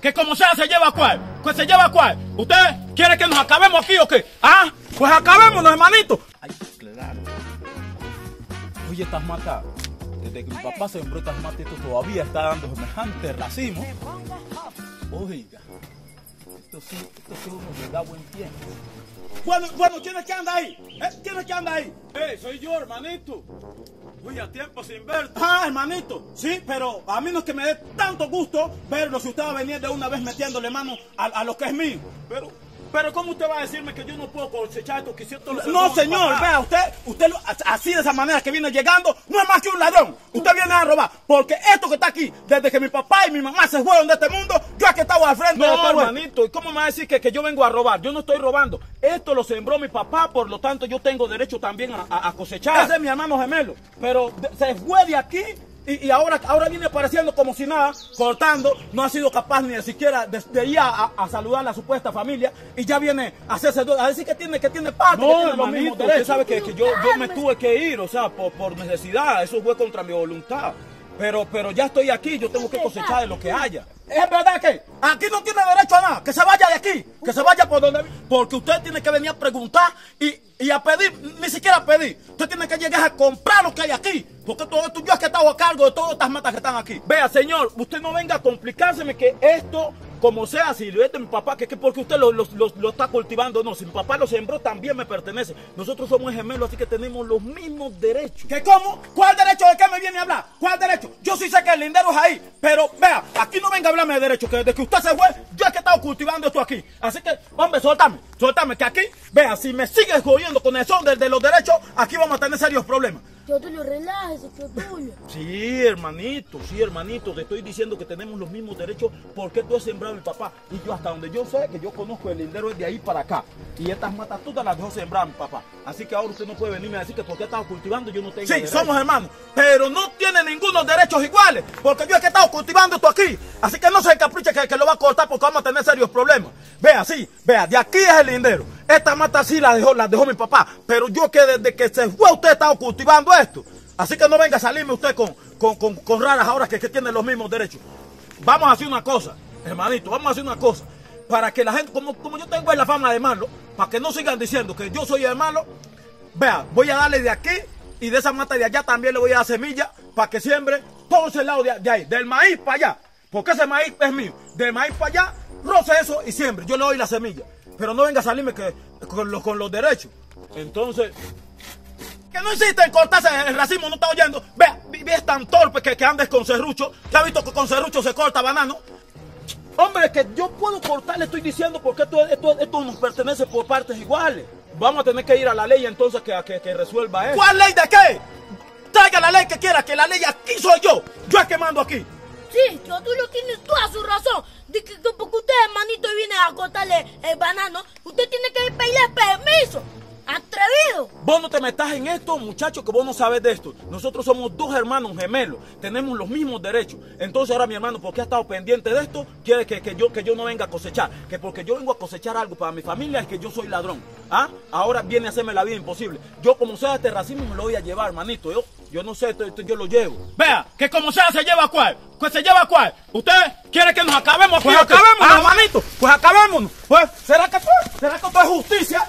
Que como sea se lleva cuál. Que se lleva cuál. ¿Usted quiere que nos acabemos aquí o qué? ¿Ah? Pues acabémonos, hermanito. Ay, claro. Oye, estas matas. Desde que mi papá sembró estas matas, todavía está dando semejante racimo. Oiga, esto sí, esto sí le da buen tiempo. Bueno, bueno, ¿quién es que anda ahí? ¿Eh? ¿Quién es que anda ahí? Eh, soy yo, hermanito. Uy, a tiempo sin verte. Ah, hermanito, sí, pero a mí no es que me dé tanto gusto verlo si usted va a venir de una vez metiéndole mano a, a lo que es mío. Pero, pero ¿cómo usted va a decirme que yo no puedo cosechar esto que siento No, señor, vea, usted, usted así de esa manera que viene llegando, no es más que un ladrón. Usted viene a robar. Porque esto que está aquí, desde que mi papá y mi mamá se fueron de este mundo, yo aquí estaba al frente de todo esto. hermanito, ¿y cómo me va a decir que, que yo vengo a robar? Yo no estoy robando. Esto lo sembró mi papá, por lo tanto yo tengo derecho también a, a- a cosechar. Ese es mi hermano gemelo. Pero de- se fue de aquí y, y ahora, ahora viene apareciendo como si nada, cortando, no ha sido capaz ni de siquiera de, de ir a, a saludar a la supuesta familia y ya viene a hacerse dueño, a decir que tiene, que tiene parte, que tiene los mismos derechos. Usted sabe que, que yo, yo me tuve que ir, o sea, por, por necesidad, eso fue contra mi voluntad. Pero, pero ya estoy aquí, yo tengo que cosechar de lo que haya. Es verdad que aquí no tiene derecho a nada, que se vaya de aquí, que se vaya por donde... Porque usted tiene que venir a preguntar y, y a pedir, ni siquiera a pedir. Usted tiene que llegar a comprar lo que hay aquí. Porque todo esto, yo es que he estado a cargo de todas estas matas que están aquí. Vea, señor, usted no venga a complicárseme que esto, como sea, si lo es de mi papá, que, que porque usted lo, lo- lo- está cultivando, no. Si mi papá lo sembró, también me pertenece. Nosotros somos gemelos, así que tenemos los mismos derechos. ¿Qué cómo? ¿Cuál derecho de qué me viene a hablar? ¿Cuál derecho? Yo sí sé que el lindero es ahí, pero vea, aquí no venga a hablarme de derechos, que desde que usted se fue, yo es que he estado cultivando esto aquí. Así que, hombre, suéltame, suéltame, que aquí, vea, si me sigues jodiendo con eso de, de los derechos, aquí vamos a tener serios problemas. Tío Tulio, relájese. Sí, hermanito, sí, hermanito, te estoy diciendo que tenemos los mismos derechos porque tú has sembrado mi papá. Y yo hasta donde yo sé que yo conozco el lindero es de ahí para acá. Y estas matas todas las dejó sembrar mi papá. Así que ahora usted no puede venirme a decir que porque he estado cultivando yo no tengo Sí, somos hermanos, pero no tiene ninguno derechos iguales, porque yo es que he estado cultivando esto aquí. Así que no se encapriche que, que lo va a cortar porque vamos a tener serios problemas. Vea, sí, vea, de aquí es el lindero. Esta mata sí la dejó, la dejó mi papá, pero yo que desde que se fue usted he estado cultivando esto. Así que no venga a salirme usted con, con, con, con raras ahora que, que tiene los mismos derechos. Vamos a hacer una cosa, hermanito, vamos a hacer una cosa. Para que la gente, como, como yo tengo la fama de malo, para que no sigan diciendo que yo soy el malo, vea, voy a darle de aquí y de esa mata de allá también le voy a dar semilla para que siembre todo ese lado de ahí, del maíz para allá. Porque ese maíz es mío. Del maíz para allá, roce eso y siembre. Yo le doy la semilla. Pero no venga a salirme que, con, los, con los derechos. Entonces, que no insiste en cortarse el racismo, no está oyendo. Vea, es tan torpe que, que andes con serrucho, que ha visto que con serrucho se corta banano. Hombre, que yo puedo cortar, le estoy diciendo, porque esto, esto, esto nos pertenece por partes iguales. Vamos a tener que ir a la ley entonces que, que, que resuelva eso. ¿Cuál ley de qué? Traiga la ley que quiera, que la ley aquí soy yo. Yo es que mando aquí. Sí, tío Tulio tiene toda su razón. De que, que porque usted, hermanito, viene a cortarle el banano, usted tiene que. Vos no te metas en esto, muchachos, que vos no sabes de esto. Nosotros somos dos hermanos gemelos, tenemos los mismos derechos. Entonces ahora mi hermano, porque ha estado pendiente de esto, quiere que, que yo, que yo no venga a cosechar. Que porque yo vengo a cosechar algo para mi familia es que yo soy ladrón. ¿Ah? Ahora viene a hacerme la vida imposible. Yo como sea este racismo me lo voy a llevar, hermanito. Yo, yo no sé, esto, esto yo lo llevo. Vea, que como sea se lleva cuál. Que se lleva cuál. ¿Usted quiere que nos acabemos Pues acabémonos, hermanito. Pues acabémonos. Pues, ¿será que, será que esto es justicia